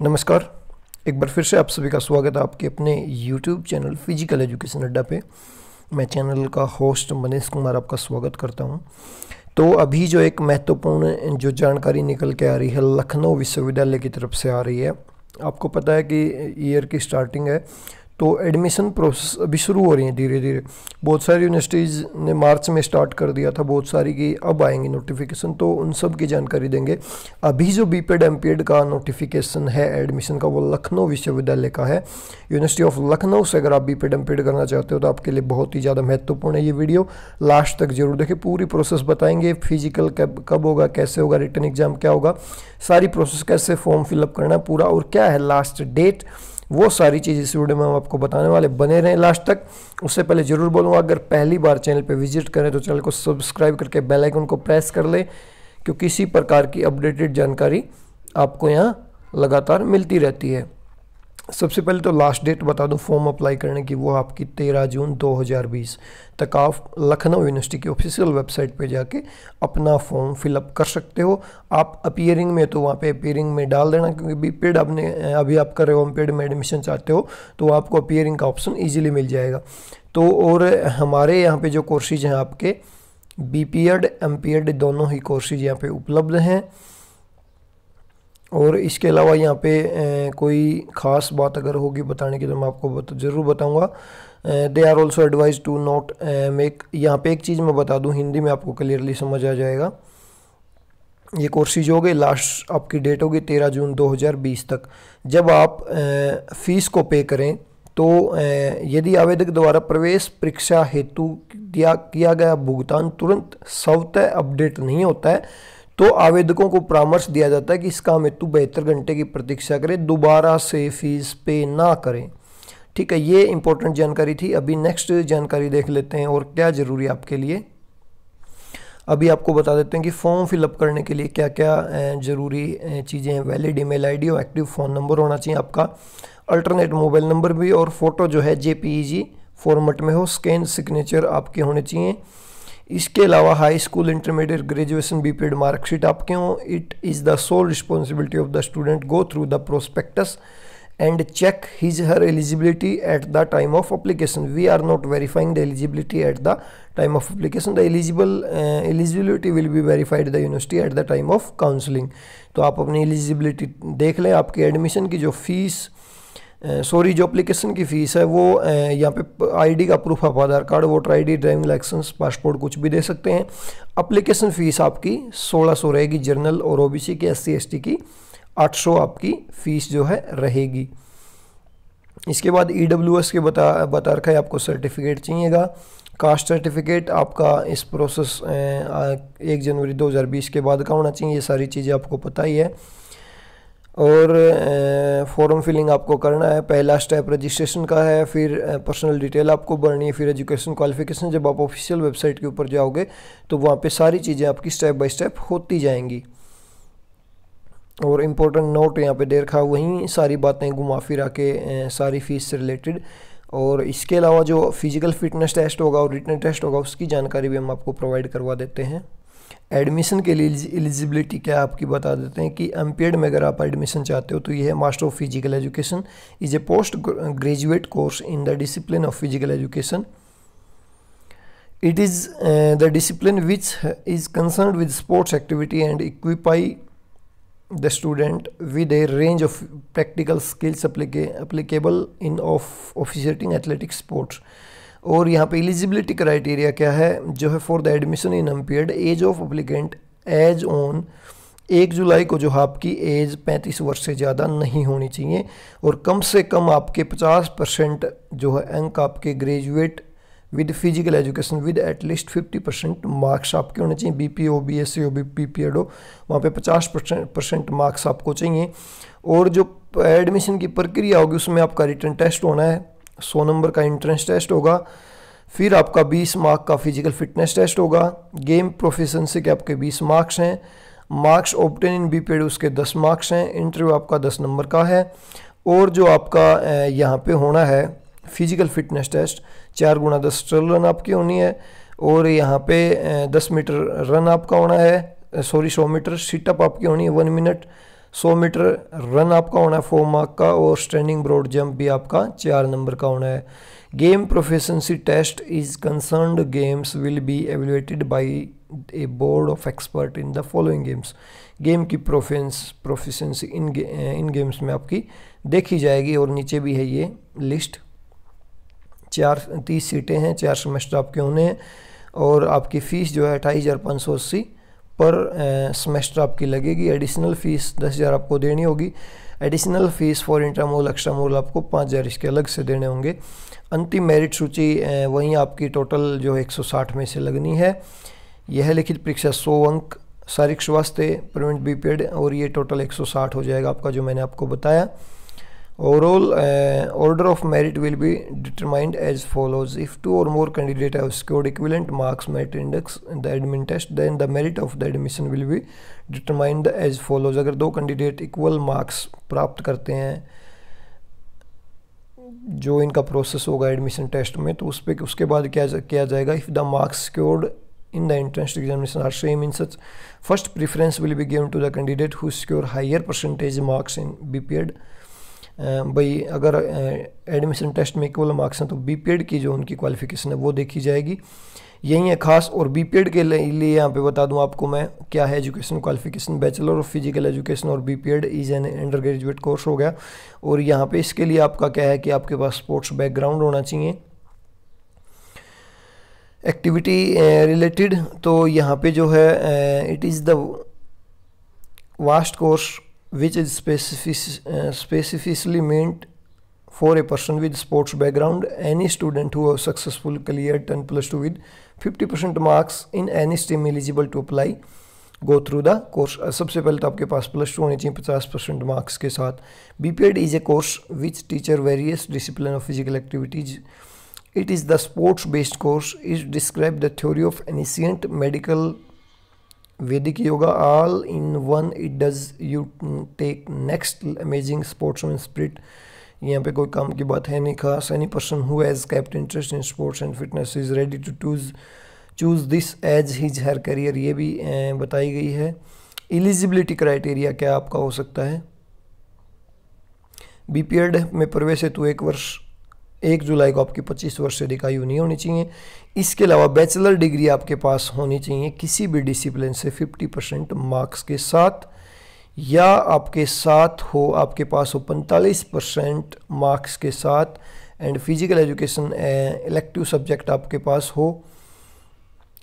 नमस्कार। एक बार फिर से आप सभी का स्वागत है आपके अपने YouTube चैनल फ़िज़िकल एजुकेशन अड्डा पे। मैं चैनल का होस्ट मनीष कुमार आपका स्वागत करता हूँ। तो अभी जो एक महत्वपूर्ण जो जानकारी निकल के आ रही है, लखनऊ विश्वविद्यालय की तरफ़ से आ रही है। आपको पता है कि ईयर की स्टार्टिंग है। तो एडमिशन प्रोसेस अभी शुरू हो रही है धीरे धीरे। बहुत सारी यूनिवर्सिटीज़ ने मार्च में स्टार्ट कर दिया था, बहुत सारी की अब आएँगी नोटिफिकेशन तो उन सब की जानकारी देंगे। अभी जो बी पेड एम का नोटिफिकेशन है एडमिशन का, वो लखनऊ विश्वविद्यालय का है। यूनिवर्सिटी ऑफ़ लखनऊ से अगर आप बी पेड एम करना चाहते हो तो आपके लिए बहुत ही ज़्यादा महत्वपूर्ण है ये वीडियो लास्ट तक ज़रूर देखें, पूरी प्रोसेस बताएँगे फ़िज़िकल कब कब होगा, कैसे होगा रिटर्न एग्ज़ाम क्या होगा, सारी प्रोसेस कैसे फॉर्म फिलअप करना है, पूरा और क्या है लास्ट डेट वो सारी चीज़ इस वीडियो में हम आपको बताने वाले बने रहें। लास्ट तक, उससे पहले ज़रूर बोलूँगा अगर पहली बार चैनल पर विज़िट करें तो चैनल को सब्सक्राइब करके बेल आइकन को प्रेस कर लें, क्योंकि किसी प्रकार की अपडेटेड जानकारी आपको यहाँ लगातार मिलती रहती है। सबसे पहले तो लास्ट डेट बता दूँ फॉर्म अप्लाई करने की, वो आपकी 13 जून 2020 तक आप लखनऊ यूनिवर्सिटी की ऑफिशियल वेबसाइट पे जाके अपना फॉर्म फिलअप कर सकते हो। आप अपियरिंग में तो वहाँ पे अपियरिंग में डाल देना, क्योंकि बी पेड आपने, अभी आप कर रहे हो पेड में एडमिशन चाहते हो तो आपको अपियरिंग का ऑप्शन ईजिली मिल जाएगा। तो और हमारे यहाँ पर जो कोर्सेज हैं आपके बी पी एड दोनों ही कोर्सेज यहाँ पर उपलब्ध हैं। और इसके अलावा यहाँ पे कोई ख़ास बात अगर होगी बताने की तो मैं आपको बत, ज़रूर बताऊँगा। They are also advise to note make यहाँ पे एक चीज़ मैं बता दूँ हिंदी में आपको क्लियरली समझ आ जाएगा। ये कोर्सेज हो गए लास्ट आपकी डेट होगी तेरह जून 2020 तक। जब आप फ़ीस को पे करें तो यदि आवेदक द्वारा प्रवेश परीक्षा हेतु दिया किया गया भुगतान तुरंत स्वतः अपडेट नहीं होता है तो आवेदकों को परामर्श दिया जाता है कि इस काम हेतु बेहतर घंटे की प्रतीक्षा करें, दोबारा से फ़ीस पे ना करें। ठीक है, ये इंपॉर्टेंट जानकारी थी। अभी नेक्स्ट जानकारी देख लेते हैं और क्या ज़रूरी आपके लिए। अभी आपको बता देते हैं कि फॉर्म फिलअप करने के लिए क्या क्या ज़रूरी चीज़ें हैं। वैलिड ईमेल आईडी और एक्टिव फ़ोन नंबर होना चाहिए आपका। अल्टरनेट मोबाइल नंबर भी और फ़ोटो जो है जेपीईजी फॉर्मेट में हो। स्कैन सिग्नेचर आपके होने चाहिए। इसके अलावा high school intermediate graduation B Ped marksheet आपके हों it is the sole responsibility of the student go through the prospectus and check his her eligibility at the time of application we are not verifying the eligibility at the time of application the eligible eligibility will be verified the university at the time of counselling तो आप अपनी eligibility देख लें, आपकी admission की जो fees sorry जो application की फ़ीस है, वो यहाँ पे आईडी का proof of Aadhaar card voter ID driving licence passport कुछ भी दे सकते हैं। अप्लीकेशन फ़ीस आपकी 1600 रहेगी जर्नल और ओबीसी के एस सी की 800 आपकी फ़ीस जो है रहेगी। इसके बाद ई e के बता बता रखा है, आपको सर्टिफिकेट चाहिएगा। कास्ट सर्टिफिकेट आपका इस प्रोसेस एक जनवरी 2020 के बाद का होना चाहिए, ये सारी चीज़ें आपको पता ही है। और फॉर्म फिलिंग आपको करना है। पहला स्टेप रजिस्ट्रेशन का है, फिर पर्सनल डिटेल आपको भरनी है, फिर एजुकेशन क्वालिफिकेशन जब आप ऑफिशियल वेबसाइट के ऊपर जाओगे तो वहाँ पे सारी चीज़ें आपकी स्टेप बाय स्टेप होती जाएँगी। और इम्पोर्टेंट नोट यहाँ पे दे रखा वहीं सारी बातें घुमा फिरा के सारी फ़ीस से रिलेटेड और इसके अलावा जो फ़िज़िकल फिटनेस टेस्ट होगा और रिटर्न टेस्ट होगा, उसकी जानकारी भी हम आपको प्रोवाइड करवा देते हैं। एडमिशन के लिए एलिजिबिलिटी क्या आपकी बता देते हैं कि एम में अगर आप एडमिशन चाहते हो तो ये है master of physical education is a post graduate course in the discipline of physical education it is the discipline which is concern with sports activity and equip the student with a range of practical skills applicable in of officiating athletic sports और यहाँ पे eligibility criteria क्या है जो है for the admission in MPEd age of applicant age on एक जुलाई को जो है आपकी एज 35 वर्ष से ज़्यादा नहीं होनी चाहिए और कम से कम आपके 50 परसेंट जो है अंक आपके graduate with physical education with at least 50 percent marks आपके होने चाहिए B P or B S C or B P P Ed or वहाँ पर पचास परसेंट मार्क्स आपको चाहिए और जो एडमिशन की प्रक्रिया होगी उसमें आपका रिटर्न टेस्ट होना है सौ नंबर का इंट्रेंस टेस्ट होगा। फिर आपका 20 मार्क का फ़िज़िकल फिटनेस टेस्ट होगा। गेम प्रोफिशंसी के आपके 20 मार्क्स हैं? Marks obtain in B Ped उसके 10 मार्क्स हैं। इंटरव्यू आपका 10 नंबर का है। और जो आपका यहाँ पे होना है फ़िज़िकल फिटनेस टेस्ट चार गुना दस ट्रल रन आपकी होनी है। और यहाँ पे दस मीटर रन आपका होना है। सॉरी सौ मीटर सीटअप आपकी होनी है वन मिनट सौ मीटर रन आपका होना है फोर मार्क का, और स्टैंडिंग ब्रॉड जंप भी आपका चार नंबर का होना है। Game proficiency test is concerned games will be evaluated by a board of expert in the following games game की प्रोफेंस प्रोफिशेंसी इन इन गेम्स में आपकी देखी जाएगी, और नीचे भी है ये लिस्ट चार, तीस सीटें हैं, चार सेमेस्टर आपके होने हैं, और आपकी फ़ीस जो है अठाईस हज़ार पाँच सौ अस्सी पर सेमेस्टर आपकी लगेगी। एडिशनल फ़ीस दस हज़ार आपको देनी होगी। Additional fees for intramural extramural आपको पाँच हज़ार इसके अलग से देने होंगे। अंतिम मेरिट सूची वहीं आपकी टोटल जो है एक सौ साठ में से लगनी है। यह लिखित परीक्षा सौ अंक, शारीरिक स्वास्थ्य प्रिवेंट बी और ये टोटल एक सौ साठ हो जाएगा आपका जो मैंने आपको बताया। Overall, uh, order of merit will be determined as follows. If two or more candidates have scored equivalent marks merit index in the admin test, then the merit of the admission will be determined as follows. अगर दो candidate equal marks प्राप्त करते हैं जो इनका process होगा admission test में तो उस पर उसके बाद क्या किया जाएगा if the marks scored in the entrance examination are same in such first preference will be given to the candidate who score higher percentage marks in BPED भाई, अगर एडमिशन टेस्ट में इक्वल मार्क्स हैं तो B की जो उनकी qualification है, वो देखी जाएगी। यही है खास, और बी के लिए यहाँ पे बता दूँ आपको मैं क्या है education qualification bachelor of physical education और B P Ed is an under graduate course हो गया। और यहाँ पे इसके लिए आपका क्या है कि आपके पास स्पोर्ट्स बैकग्राउंड होना चाहिए। एक्टिविटी रिलेटेड तो यहाँ पे जो है it is the vast course which is specific, uh, specifically meant for a person with sports background any student who has successfully cleared 10 plus 2 with 50% marks in any stream eligible to apply go through the course सबसे पहले तो आपके पास plus two होनी चाहिए पचास percent marks के साथ B P Ed is a course which teacher various discipline of physical activities it is the sports based course is describe the theory of medical Vedic yoga, all in one, it does you take next amazing sportsman spirit. यहाँ पे कोई काम की बात है नहीं, खास any person who has kept interest in sports and fitness is ready to choose choose this as his her career ये भी बताई गई है। एलिजिबिलिटी क्राइटेरिया क्या आपका हो सकता है? बी में प्रवेश हेतु एक वर्ष एक जुलाई को आपकी 25 वर्ष से अधिक आयु नहीं होनी चाहिए। इसके अलावा बैचलर डिग्री आपके पास होनी चाहिए किसी भी डिसिप्लिन से 50 परसेंट मार्क्स के साथ, या आपके साथ हो, आपके पास हो 45 परसेंट मार्क्स के साथ, and physical education elective subject आपके पास हो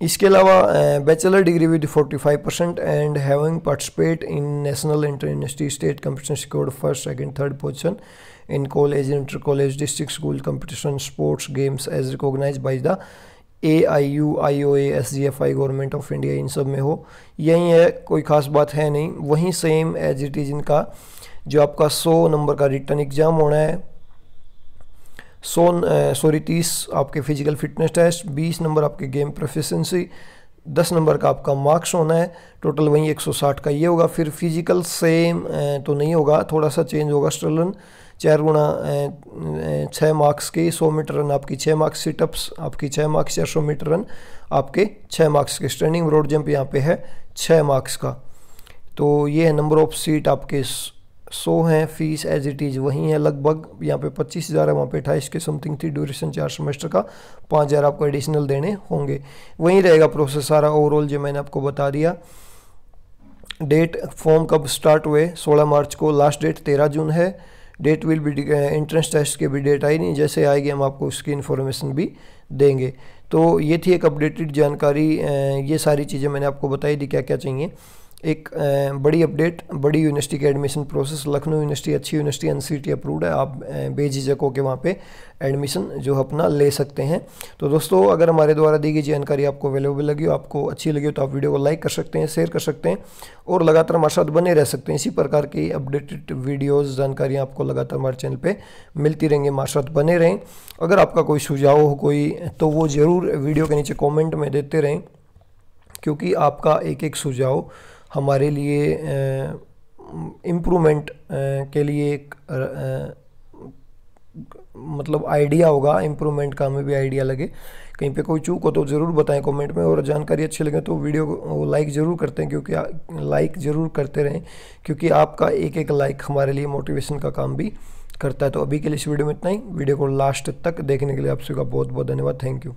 इसके अलावा bachelor degree with 45 percent and having participate in national inter university state competition secured first second third position in college inter college district school competition, sports games as recognized by the A I U I O S G F I government of India इन सब में हो। यही है कोई ख़ास बात है नहीं। वहीं सेम एज इट इज़ इनका जो आपका सौ नंबर का रिटर्न एग्ज़ाम होना है। सौ सॉरी तीस आपके फ़िज़िकल फिटनेस टेस्ट बीस नंबर आपके गेम प्रोफिशेंसी दस नंबर का आपका मार्क्स होना है टोटल वहीं एक सौ साठ का ये होगा। फिर फ़िज़िकल सेम तो नहीं होगा थोड़ा सा चेंज होगा स्ट्रलन चार गुणा छः मार्क्स की, सौ मीटर रन आपकी छः मार्क्स सिटअप्स आपकी छः मार्क्स चार सौ मीटर रन आपके छः मार्क्स के। स्टैंडिंग रोड जंप यहाँ पे है छः मार्क्स का। तो ये है नंबर ऑफ़ सीट आपके सौ हैं फ़ीस एज इट इज़ वहीं है लगभग, यहाँ पे पच्चीस हज़ार है, वहाँ पे अट्ठाईस के समथिंग थी ड्यूरेशन चार सेमेस्टर का पाँच हज़ार आपको एडिशनल देने होंगे। वहीं रहेगा प्रोसेस सारा ओवरऑल जो मैंने आपको बता दिया। डेट फॉर्म कब स्टार्ट हुए? सोलह मार्च को लास्ट डेट तेरह जून है। Date will be entrance test की भी डेट आई नहीं, जैसे आएगी हम आपको उसकी इन्फॉर्मेशन भी देंगे। तो ये थी एक अपडेटेड जानकारी ये सारी चीज़ें मैंने आपको बताई थी क्या क्या चाहिए। एक बड़ी अपडेट, बड़ी यूनिवर्सिटी के एडमिशन प्रोसेस लखनऊ यूनिवर्सिटी, अच्छी university N C T approved है। आप बेझिझक होकर वहाँ पे एडमिशन जो अपना ले सकते हैं। तो दोस्तों, अगर हमारे द्वारा दी गई जानकारी आपको अवेलेबल लगी हो, आपको अच्छी लगी हो तो आप वीडियो को लाइक कर सकते हैं शेयर कर सकते हैं और लगातार हमारे साथ बने रह सकते हैं। इसी प्रकार की अपडेटेड वीडियोज़ जानकारियाँ आपको लगातार हमारे चैनल पर मिलती रहेंगी। हमारे साथ बने रहें। अगर आपका कोई सुझाव हो, कोई तो वो ज़रूर वीडियो के नीचे कॉमेंट में देते रहें, क्योंकि आपका एक एक सुझाव हमारे लिए इम्प्रूवमेंट के लिए एक मतलब आइडिया होगा इम्प्रूवमेंट का हमें भी आइडिया लगे। कहीं पे कोई चूक हो तो ज़रूर बताएँ कमेंट में और जानकारी अच्छी लगे तो वीडियो को लाइक ज़रूर करते हैं क्योंकि लाइक ज़रूर करते रहें क्योंकि आपका एक एक लाइक हमारे लिए मोटिवेशन का काम भी करता है। तो अभी के लिए इस वीडियो में इतना ही। वीडियो को लास्ट तक देखने के लिए आप का बहुत बहुत धन्यवाद। Thank you